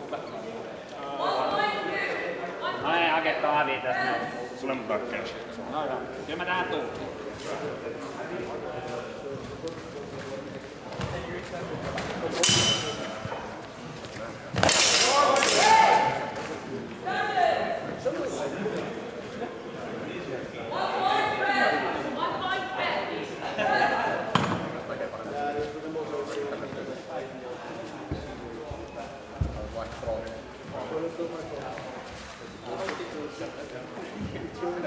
mukana. No ei hake kahvia tässä näin. Sulle mun takkeus. No joo. Kyllä mä tähän tuun. Спасибо.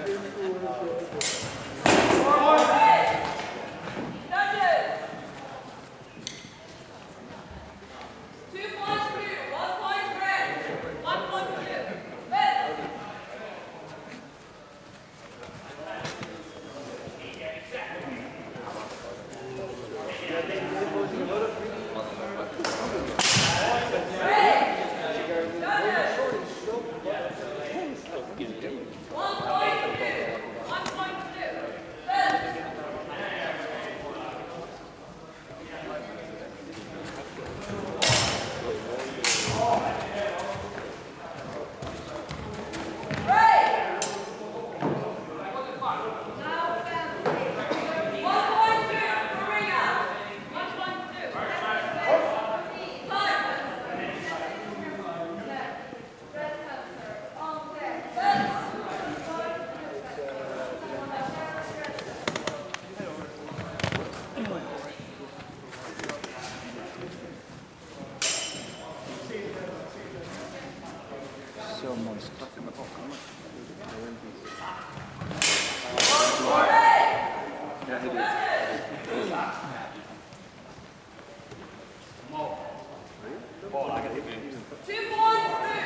so moist. Two points, two.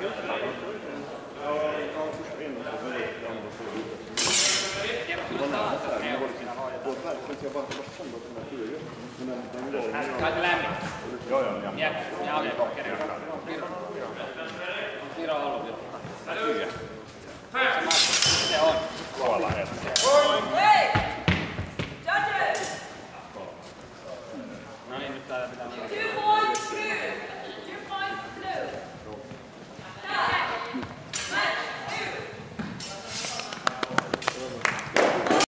Two. jag bara har samlat den här fröet. Den här, den var... Den här ska lämna. Ja, ja, ja. Ja, ja, Hei! Judges! No niin, nyt täällä pitää mennä.